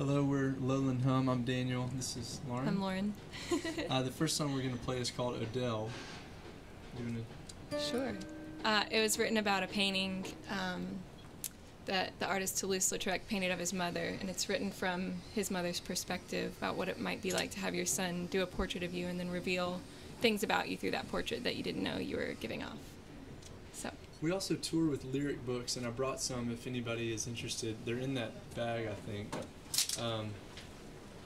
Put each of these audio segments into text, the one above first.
Hello, we're Lowland Hum. I'm Daniel. This is Lauren. I'm Lauren. uh, the first song we're going to play is called Odell. You wanna- Sure. Uh, it was written about a painting um, that the artist Toulouse-Lautrec painted of his mother, and it's written from his mother's perspective about what it might be like to have your son do a portrait of you and then reveal things about you through that portrait that you didn't know you were giving off. So, We also tour with lyric books, and I brought some if anybody is interested. They're in that bag, I think. Um,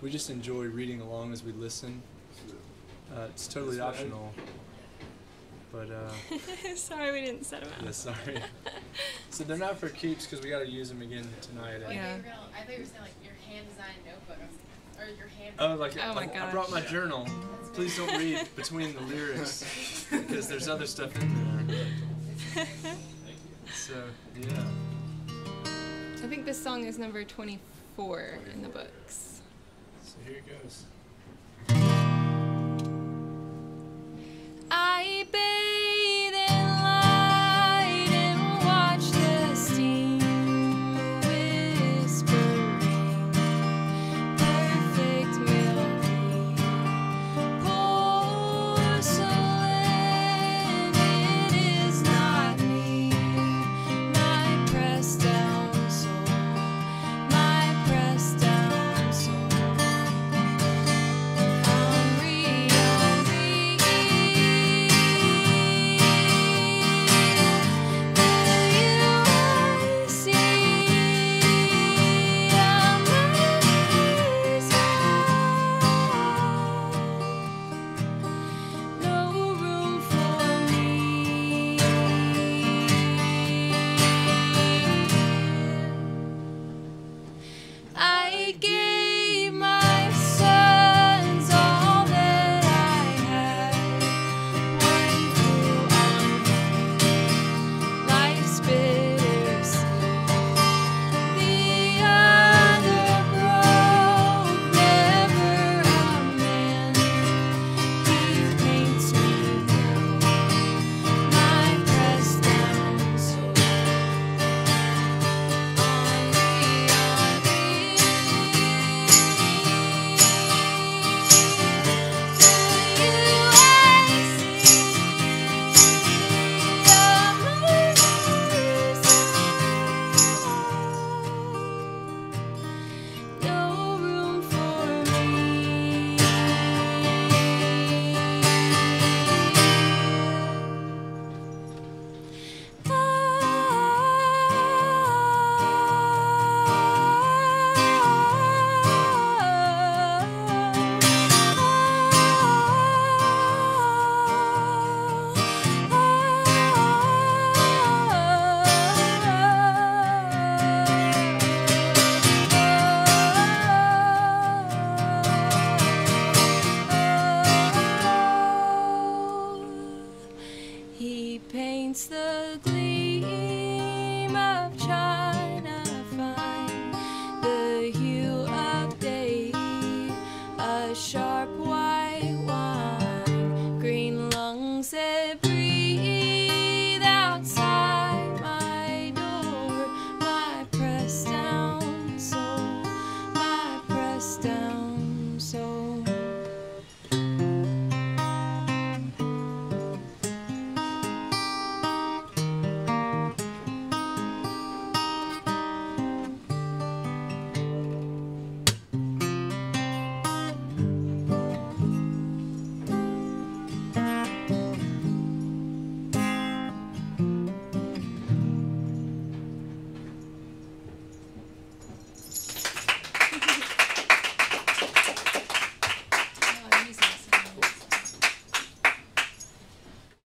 we just enjoy reading along as we listen. Uh, it's totally optional. But, uh, sorry we didn't set them out. yeah, sorry. so they're not for keeps because we got to use them again tonight. I, Yeah. thought you were I thought you were saying like your hand designed notebook or your hand. Oh, like, Oh my like I brought my gosh. journal. Please don't read between the lyrics because there's other stuff in there. So yeah, I think this song is number 24 in the books. so here it goes. I want.